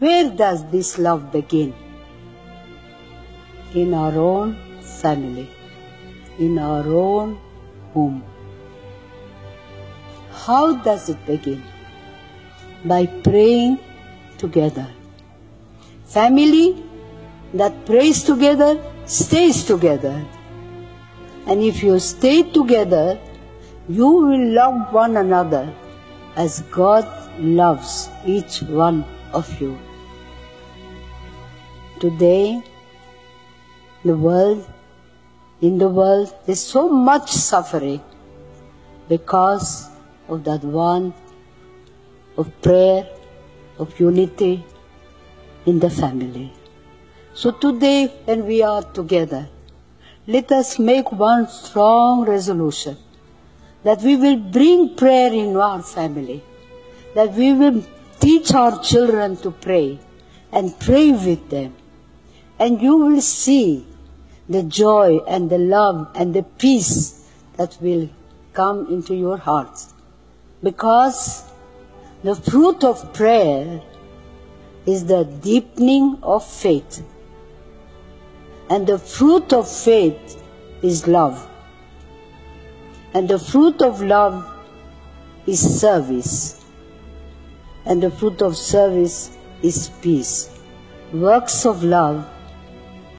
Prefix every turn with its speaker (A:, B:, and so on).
A: Where does this love begin? In our own family, in our own home. How does it begin? By praying together. Family that prays together stays together. And if you stay together, you will love one another as God loves each one of you. Today, the world, in the world, there's so much suffering because of that one of prayer, of unity in the family. So today, when we are together, let us make one strong resolution that we will bring prayer in our family, that we will teach our children to pray and pray with them. And you will see the joy and the love and the peace that will come into your hearts. Because the fruit of prayer is the deepening of faith. And the fruit of faith is love. And the fruit of love is service. And the fruit of service is peace. Works of love